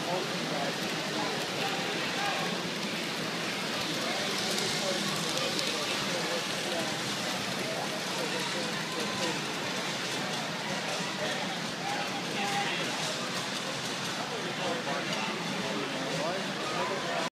motion, guys.